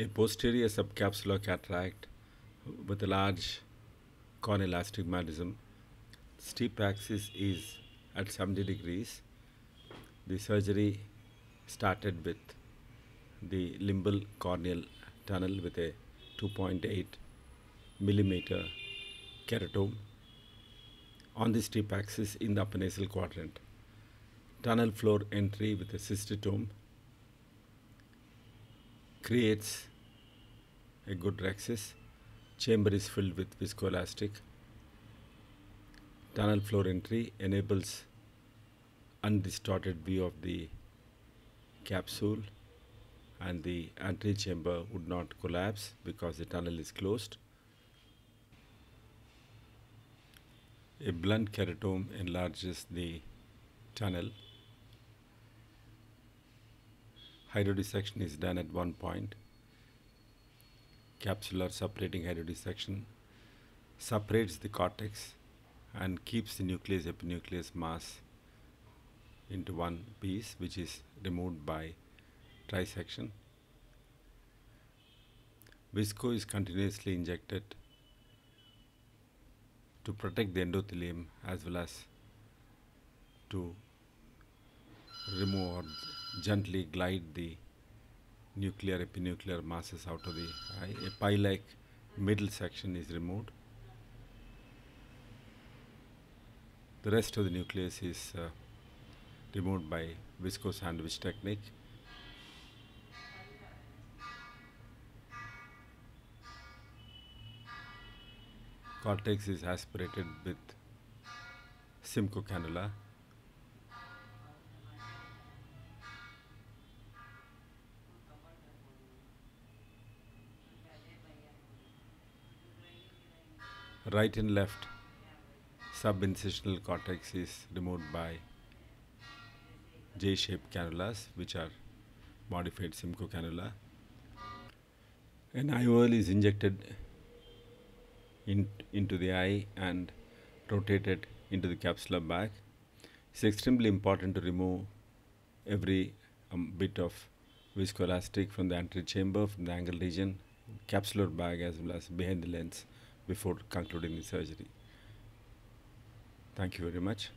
A posterior subcapsular cataract with a large corneal astigmatism. Steep axis is at 70 degrees. The surgery started with the limbal corneal tunnel with a 2.8 millimeter keratome on the steep axis in the upper nasal quadrant. Tunnel floor entry with a cystotome creates a good rhexis. Chamber is filled with viscoelastic. Tunnel floor entry enables undistorted view of the capsule and the entry chamber would not collapse because the tunnel is closed. A blunt keratome enlarges the tunnel. Hydrodissection is done at one point. Capsular separating hydrodissection separates the cortex and keeps the nucleus epinucleus mass into one piece which is removed by trisection. Visco is continuously injected to protect the endothelium as well as to remove or gently glide the nuclear epinuclear masses out of the eye. A pie like middle section is removed. The rest of the nucleus is uh, removed by visco sandwich technique. Cortex is aspirated with Simcoe cannula. Right and left subincisional cortex is removed by J-shaped cannulas which are modified Simcoe cannula. An IOL is injected in, into the eye and rotated into the capsular bag. It's extremely important to remove every um, bit of viscoelastic from the anterior chamber, from the angle region, capsular bag as well as behind the lens before concluding the surgery. Thank you very much.